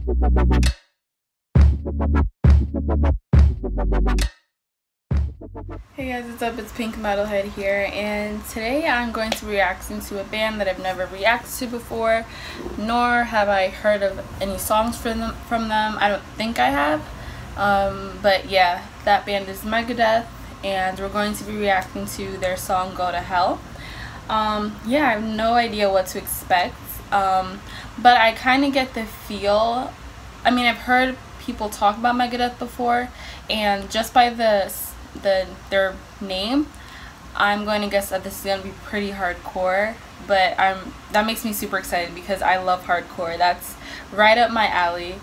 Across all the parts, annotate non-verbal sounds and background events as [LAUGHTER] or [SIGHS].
Hey guys, what's up? It's Pink Metalhead here, and today I'm going to be reacting to a band that I've never reacted to before, nor have I heard of any songs from them. From them. I don't think I have, um, but yeah, that band is Megadeth, and we're going to be reacting to their song "Go to Hell." Um, yeah, I have no idea what to expect, um, but I kind of get the feel. I mean, I've heard people talk about Megadeth before, and just by the the their name, I'm going to guess that this is going to be pretty hardcore. But I'm that makes me super excited because I love hardcore. That's right up my alley.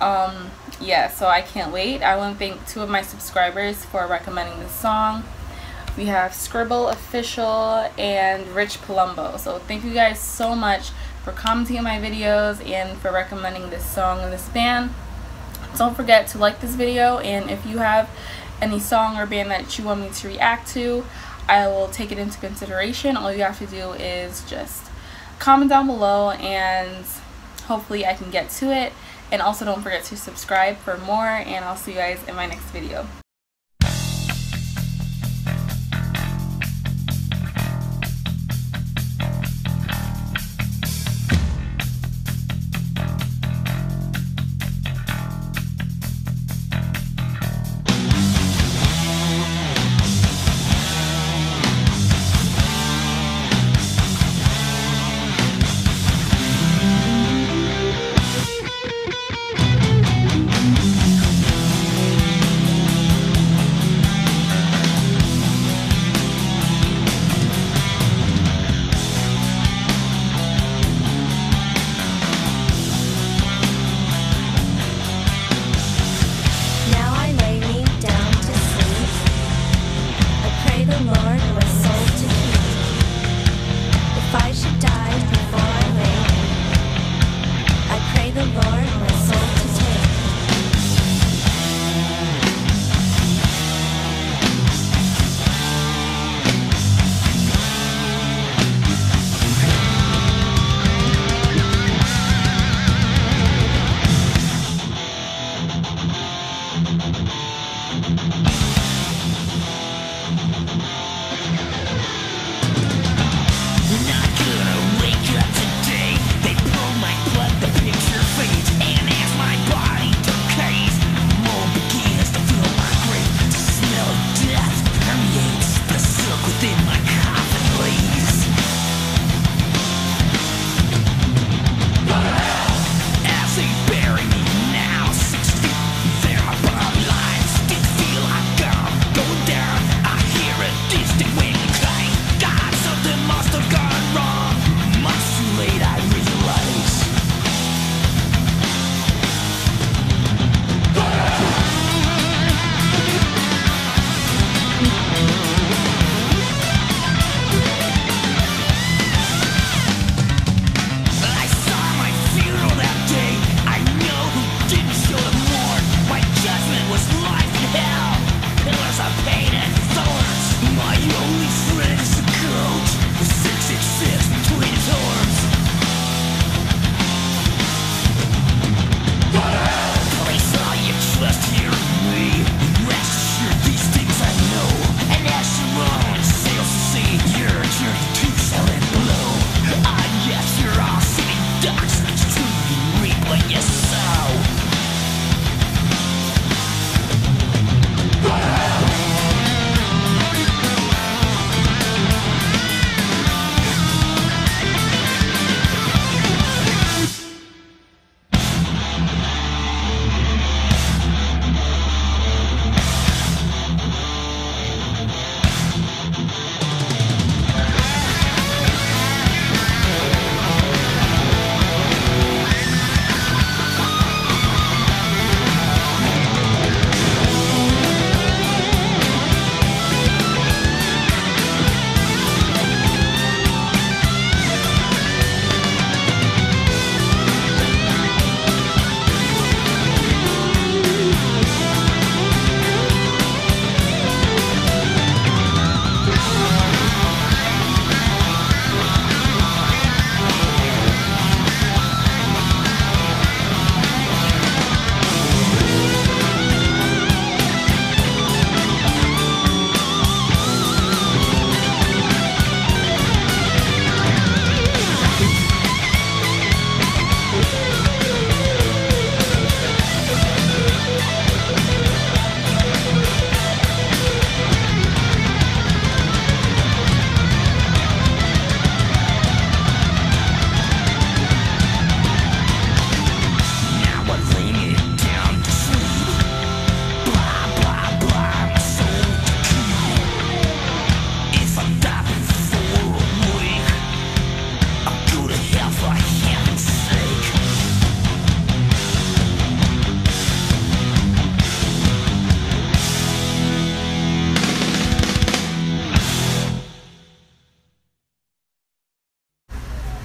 Um, yeah, so I can't wait. I want to thank two of my subscribers for recommending this song. We have Scribble Official and Rich Palumbo. So thank you guys so much for commenting on my videos and for recommending this song and this band. Don't forget to like this video and if you have any song or band that you want me to react to, I will take it into consideration. All you have to do is just comment down below and hopefully I can get to it. And also don't forget to subscribe for more and I'll see you guys in my next video.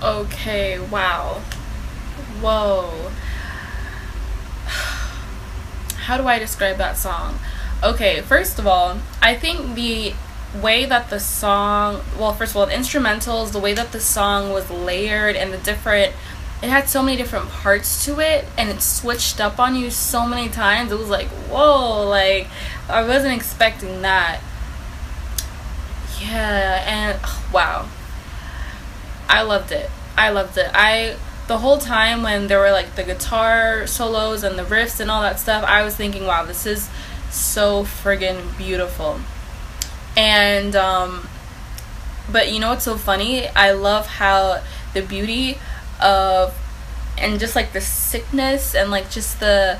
Okay, wow. Whoa. [SIGHS] How do I describe that song? Okay, first of all, I think the way that the song, well, first of all, the instrumentals, the way that the song was layered and the different, it had so many different parts to it and it switched up on you so many times. It was like, whoa, like, I wasn't expecting that. Yeah, and [SIGHS] wow. I loved it. I loved it. I the whole time when there were like the guitar solos and the riffs and all that stuff, I was thinking, wow, this is so friggin' beautiful. And um but you know what's so funny? I love how the beauty of and just like the sickness and like just the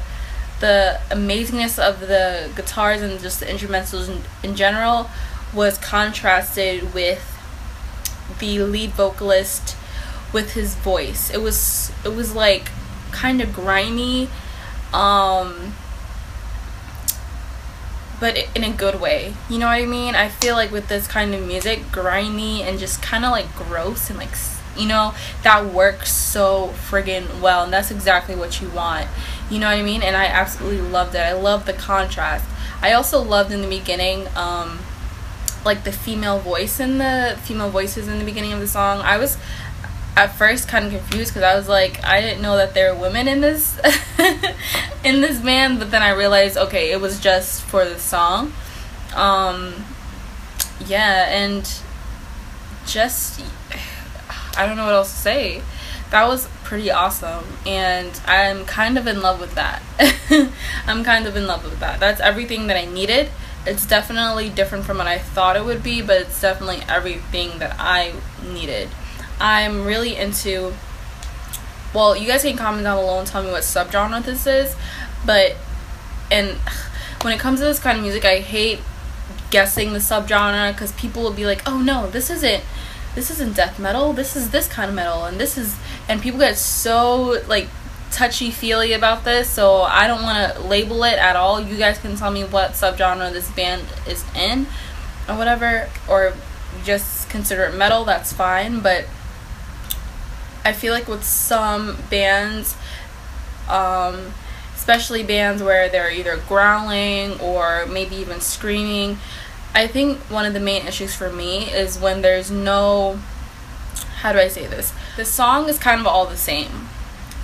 the amazingness of the guitars and just the instrumentals in, in general was contrasted with the lead vocalist with his voice. It was it was like kind of grimy um but in a good way. You know what I mean? I feel like with this kind of music, grimy and just kind of like gross and like you know, that works so friggin' well and that's exactly what you want. You know what I mean? And I absolutely loved it. I love the contrast. I also loved in the beginning um like the female voice in the female voices in the beginning of the song. I was at first kind of confused because I was like, I didn't know that there were women in this [LAUGHS] in this band, but then I realized, okay, it was just for the song. Um, yeah, and just I don't know what else to say. That was pretty awesome, and I'm kind of in love with that. [LAUGHS] I'm kind of in love with that. That's everything that I needed it's definitely different from what I thought it would be, but it's definitely everything that I needed. I'm really into well, you guys can comment down below and tell me what subgenre this is, but and [SIGHS] when it comes to this kind of music, I hate guessing the subgenre because people will be like, "Oh no, this isn't this isn't death metal. This is this kind of metal, and this is." And people get so like touchy feely about this, so I don't want to label it at all. You guys can tell me what subgenre this band is in, or whatever, or just consider it metal. That's fine, but I feel like with some bands, um, especially bands where they're either growling or maybe even screaming. I think one of the main issues for me is when there's no how do I say this? The song is kind of all the same.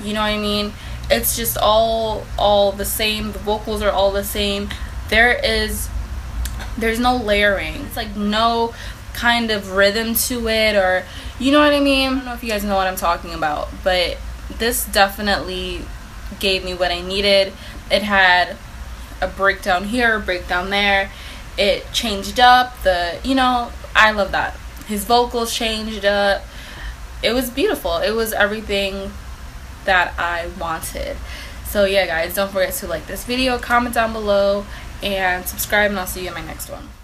You know what I mean? It's just all all the same. The vocals are all the same. There is there's no layering. It's like no kind of rhythm to it or you know what I mean? I don't know if you guys know what I'm talking about, but this definitely gave me what I needed. It had a breakdown here, a breakdown there. It changed up the, you know, I love that. His vocals changed up. It was beautiful. It was everything that I wanted. So yeah guys, don't forget to like this video, comment down below, and subscribe and I'll see you in my next one.